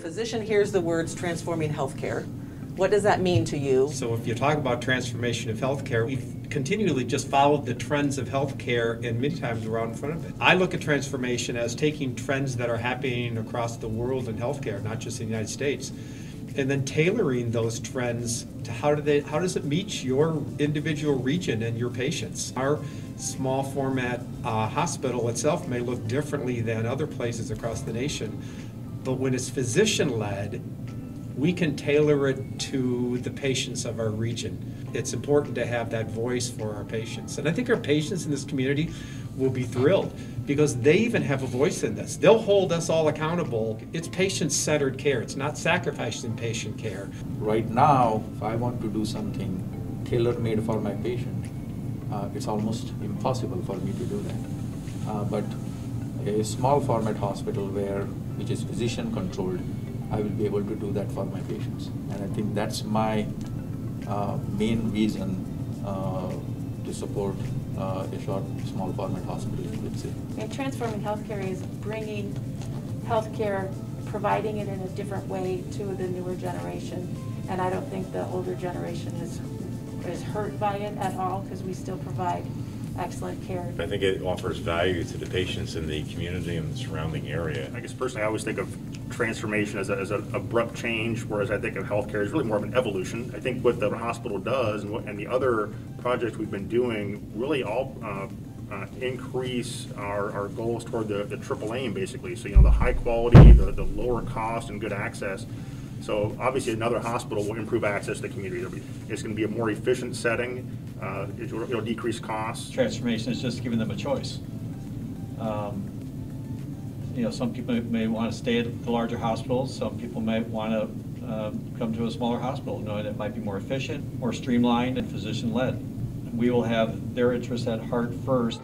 physician hears the words transforming healthcare, what does that mean to you? So if you talk about transformation of healthcare, we've continually just followed the trends of healthcare and many times we're out in front of it. I look at transformation as taking trends that are happening across the world in healthcare, not just in the United States, and then tailoring those trends to how do they how does it meet your individual region and your patients. Our small format uh, hospital itself may look differently than other places across the nation, but when it's physician led, we can tailor it to the patients of our region. It's important to have that voice for our patients. And I think our patients in this community will be thrilled because they even have a voice in this. They'll hold us all accountable. It's patient centered care, it's not sacrificing patient care. Right now, if I want to do something tailor made for my patient, uh, it's almost impossible for me to do that. Uh, but a small format hospital where which is physician controlled I will be able to do that for my patients. And I think that's my uh, main reason uh, to support uh, a short, small format hospital in Quincy. And transforming healthcare is bringing healthcare, providing it in a different way to the newer generation. And I don't think the older generation is, is hurt by it at all because we still provide excellent care. I think it offers value to the patients in the community and the surrounding area. I guess personally, I always think of transformation as, a, as an abrupt change, whereas I think of healthcare as really more of an evolution. I think what the hospital does and, what, and the other projects we've been doing really all uh, uh, increase our, our goals toward the, the triple aim, basically. So, you know, the high quality, the, the lower cost, and good access. So obviously, another hospital will improve access to the community. Be, it's going to be a more efficient setting. Uh, it'll, it'll, decrease costs. Transformation is just giving them a choice. Um, you know, some people may want to stay at the larger hospitals. Some people may want to um, come to a smaller hospital, knowing it might be more efficient, more streamlined, and physician-led. We will have their interests at heart first.